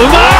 음악!